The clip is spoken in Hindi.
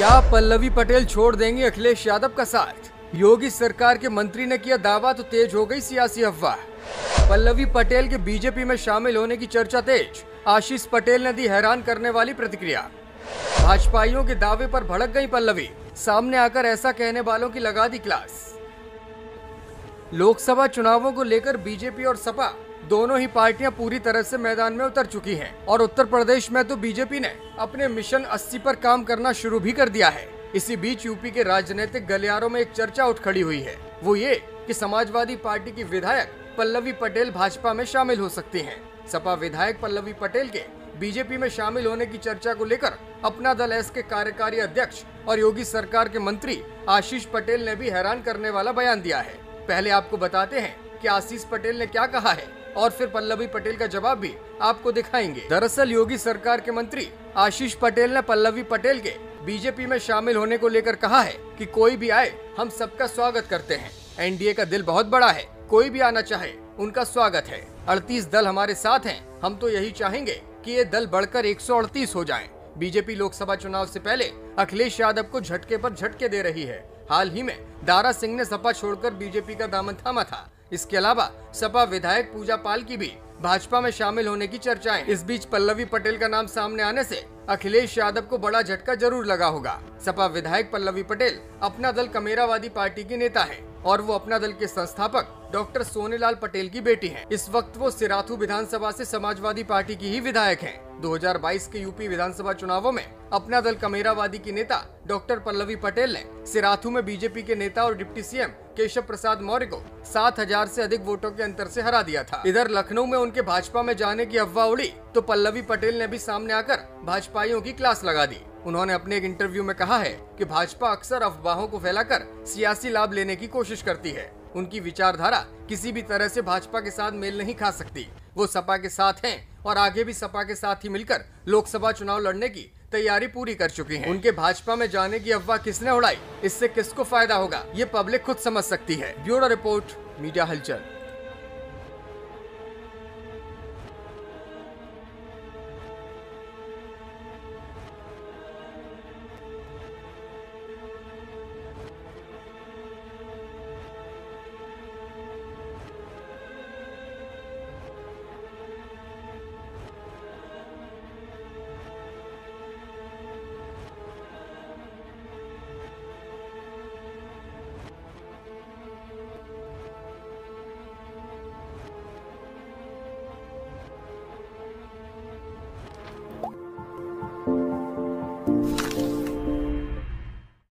क्या पल्लवी पटेल छोड़ देंगे अखिलेश यादव का साथ? योगी सरकार के मंत्री ने किया दावा तो तेज हो गई सियासी अफवाह। पल्लवी पटेल के बीजेपी में शामिल होने की चर्चा तेज। आशीष पटेल ने दी हैरान करने वाली प्रतिक्रिया। भाजपाइयों के दावे पर भड़क गई पल्लवी। सामने आकर ऐसा कहने वालों की लगा दी क्लास। लोकसभा चुनावों को लेकर बीजेपी और सपा दोनों ही पार्टियाँ पूरी तरह से मैदान में उतर चुकी हैं। और उत्तर प्रदेश में तो बीजेपी ने अपने मिशन 80 पर काम करना शुरू भी कर दिया है। इसी बीच यूपी के राजनीतिक गलियारों में एक चर्चा उठ खड़ी हुई है। वो ये कि समाजवादी पार्टी की विधायक पल्लवी पटेल भाजपा में शामिल हो सकती हैं। सपा विधायक पल्लवी पटेल के बीजेपी में शामिल होने की चर्चा को लेकर अपना दल एस के कार्यकारी अध्यक्ष और योगी सरकार के मंत्री आशीष पटेल ने भी हैरान करने वाला बयान दिया है। पहले आपको बताते हैं कि आशीष पटेल ने क्या कहा है। और फिर पल्लवी पटेल का जवाब भी आपको दिखाएँगे। दरअसल योगी सरकार के मंत्री आशीष पटेल ने पल्लवी पटेल के बीजेपी में शामिल होने को लेकर कहा है कि कोई भी आए, हम सबका स्वागत करते हैं। एनडीए का दिल बहुत बड़ा है, कोई भी आना चाहे, उनका स्वागत है। अड़तीस दल हमारे साथ हैं, हम तो यही चाहेंगे कि ये दल बढ़कर एक सौ अड़तीस हो जाएँ। बीजेपी लोकसभा चुनाव से पहले अखिलेश यादव को झटके पर झटके दे रही है हाल ही में दारा सिंह ने सपा छोड़कर बीजेपी का दामन थामा था। इसके अलावा सपा विधायक पूजा पाल की भी भाजपा में शामिल होने की चर्चाएँ इस बीच पल्लवी पटेल का नाम सामने आने से अखिलेश यादव को बड़ा झटका ज़रूर लगा होगा सपा विधायक पल्लवी पटेल अपना दल कमेरावादी पार्टी की नेता है और वो अपना दल के संस्थापक डॉक्टर सोनेलाल पटेल की बेटी हैं। इस वक्त वो सिराथू विधानसभा से समाजवादी पार्टी की ही विधायक हैं। 2022 के यूपी विधानसभा चुनावों में अपना दल कमेरावादी की नेता डॉक्टर पल्लवी पटेल ने सिराथू में बीजेपी के नेता और डिप्टी सीएम केशव प्रसाद मौर्य को 7000 से अधिक वोटों के अंतर से हरा दिया था। इधर लखनऊ में उनके भाजपा में जाने की अफवाह उड़ी तो पल्लवी पटेल ने भी सामने आकर भाजपाइयों की क्लास लगा दी। उन्होंने अपने एक इंटरव्यू में कहा है कि भाजपा अक्सर अफवाहों को फैलाकर सियासी लाभ लेने की कोशिश करती है। उनकी विचारधारा किसी भी तरह से भाजपा के साथ मेल नहीं खा सकती। वो सपा के साथ हैं और आगे भी सपा के साथ ही मिलकर लोकसभा चुनाव लड़ने की तैयारी पूरी कर चुकी हैं। उनके भाजपा में जाने की अफवाह किसने उड़ाई? इससे किसको फ़ायदा होगा? ये पब्लिक खुद समझ सकती है। ब्यूरो रिपोर्ट, मीडिया हलचल।